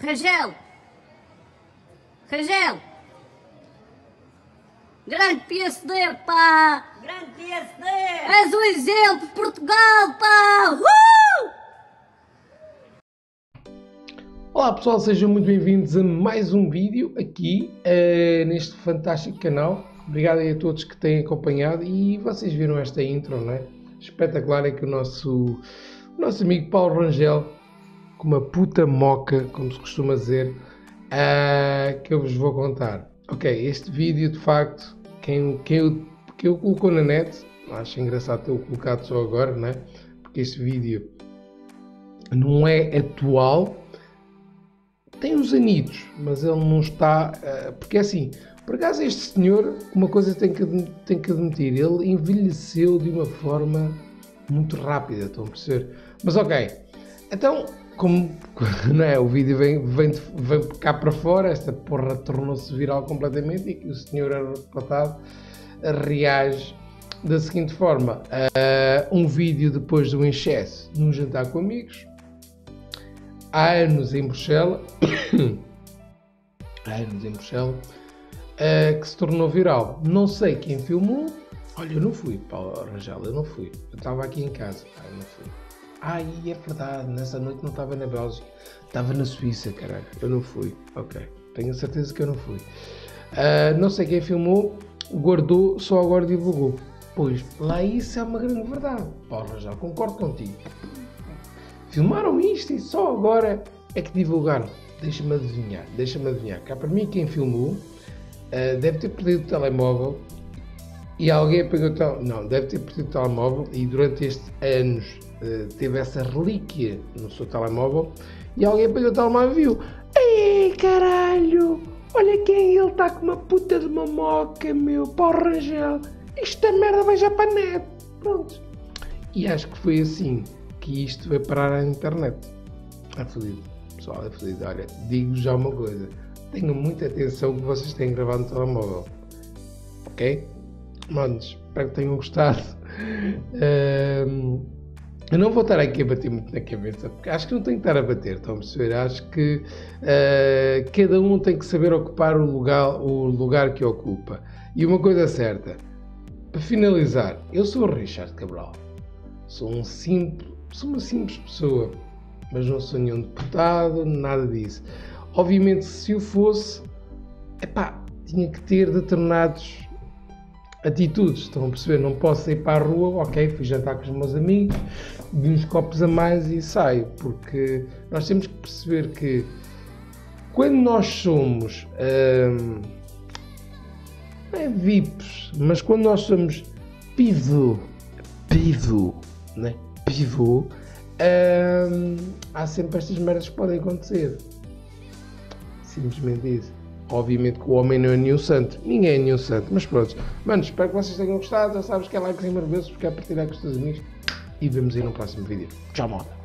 Rangel! Rangel! Grande PSD, pá! Grande PSD! És o exemplo de Portugal, pá! Uh! Olá pessoal, sejam muito bem-vindos a mais um vídeo aqui uh, neste fantástico canal. Obrigado aí a todos que têm acompanhado e vocês viram esta intro, não é? Espetacular é que o nosso, o nosso amigo Paulo Rangel, com uma puta moca, como se costuma dizer, uh, que eu vos vou contar. Ok, este vídeo de facto, quem, quem, eu, quem eu colocou na net, acho engraçado ter-o colocado só agora, não é? Porque este vídeo não é atual, tem uns anitos, mas ele não está. Uh, porque é assim, por acaso este senhor, uma coisa tem que, tem que admitir, ele envelheceu de uma forma muito rápida, estão a perceber? Mas ok, então, como não é, o vídeo vem, vem, vem cá para fora, esta porra tornou-se viral completamente e o senhor arrebatado reage da seguinte forma: uh, um vídeo depois do excesso num jantar com amigos há anos em Bruxelas, há anos em Bruxelas, uh, que se tornou viral. Não sei quem filmou. Olha, eu não fui, Paulo Rangel, eu não fui. Eu estava aqui em casa, eu não fui. Ai, é verdade, nessa noite não estava na Bélgica, estava na Suíça, caralho. Eu não fui, ok. Tenho certeza que eu não fui. Uh, não sei quem filmou, guardou, só agora divulgou. Pois, lá isso é uma grande verdade. Paulo Rangel, concordo contigo. Filmaram isto e só agora é que divulgaram. Deixa-me adivinhar, deixa-me adivinhar. Cá para mim, quem filmou uh, deve ter perdido o telemóvel e alguém apagou o telemóvel. Não, deve ter perdido o telemóvel e durante estes anos uh, teve essa relíquia no seu telemóvel e alguém apagou o telemóvel e viu. Ei, caralho! Olha quem ele está com uma puta de uma moca, meu, para o Rangel. Esta merda vai já para a net. Pronto. E acho que foi assim que isto vai parar à internet. É fodido. Pessoal, é fodido. Olha, digo já uma coisa. Tenham muita atenção que vocês têm gravado no telemóvel. Ok? Manos, espero que tenham gostado. Um, eu não vou estar aqui a bater muito na cabeça, porque acho que não tenho que estar a bater, estão a perceber? Acho que uh, cada um tem que saber ocupar o lugar, o lugar que ocupa. E uma coisa é certa, para finalizar, eu sou o Richard Cabral. Sou um simples, sou uma simples pessoa, mas não sou nenhum deputado, nada disso. Obviamente, se eu fosse, epá, tinha que ter determinados atitudes, estão a perceber? Não posso ir para a rua, ok, fui jantar com os meus amigos, vi uns copos a mais e saio, porque nós temos que perceber que quando nós somos hum, não é VIPs, mas quando nós somos pivô, pivô, né? pivô, hum, há sempre estas merdas que podem acontecer. Simplesmente isso. Obviamente que o homem não é nenhum santo. Ninguém é nenhum santo. Mas pronto. Mano, espero que vocês tenham gostado. Já sabes que é like merveioso, porque é partilhar com os teus amigos. E vemos aí no próximo vídeo. Tchau, malta.